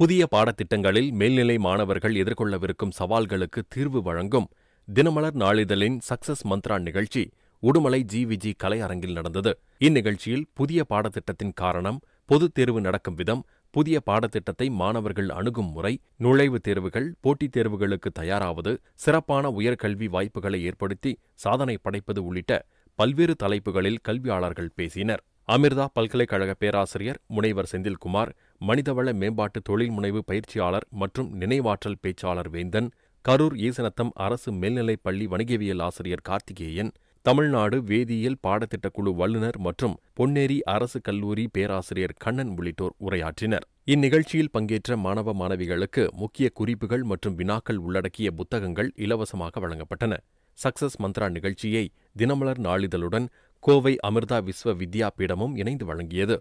புதிய பாடத்திட்டங்களில் மேல்நிலை மாணவர்கள் எதிர்கொள்ளவிருக்கும் சவால்களுக்கு தீர்வு வழங்கும் தினமலர் நாளிதழின் சக்சஸ் மந்த்ரா நிகழ்ச்சி உடுமலை ஜிவிஜி கலையரங்கில் நடந்தது. இந்நிகழ்ச்சியில் புதிய பாடத்திட்டத்தின் காரணம் பொதுத் தேர்வு நடக்கும் விதம் புதிய பாடத்திட்டத்தை மாணவர்கள் அணுகும் முறை நுழைவுத் தேர்வுகள் போட்டித் தேர்வுகளுக்கு தயாராவது சிறப்பான உயர்கல்வி வாய்ப்புகளை ஏற்படுத்தி சாதனை படைப்பது உள்ளிட்ட பல்வேறு தலைப்புகளில் கல்வியாளர்கள் பேசினர். அமிர்தா பல்கலைக்கழக பேராசிரியர் முனைவர் செந்தில்குமார் மனிதவள மேம்பாட்டு தொழில்முனைவு பயிற்சியாளர் மற்றும் நினைவாற்றல் பேச்சாளர் வேந்தன் கரூர் ஈசனத்தம் அரசு மேல்நிலைப் பள்ளி வணிகவியல் ஆசிரியர் கார்த்திகேயன் தமிழ்நாடு வேதியியல் பாடத்திட்டக் குழு வல்லுநர் மற்றும் பொன்னேரி அரசு கல்லூரி பேராசிரியர் கண்ணன் உள்ளிட்டோர் உரையாற்றினர். இந்நிகழ்ச்சியில் பங்கேற்ற மாணவ மாணவிகளுக்கு முக்கிய குறிப்புகள் மற்றும் வினாக்கள் உள்ளடக்கிய புத்தகங்கள் இலவசமாக வழங்கப்பட்டன. சக்சஸ் மந்த்ரா நிகழ்ச்சியை தினமலர் நாளிதழுடன் கோவை அமிர்தா விஸ்வ வித்யாபீடமும் இணைந்து வழங்கியது.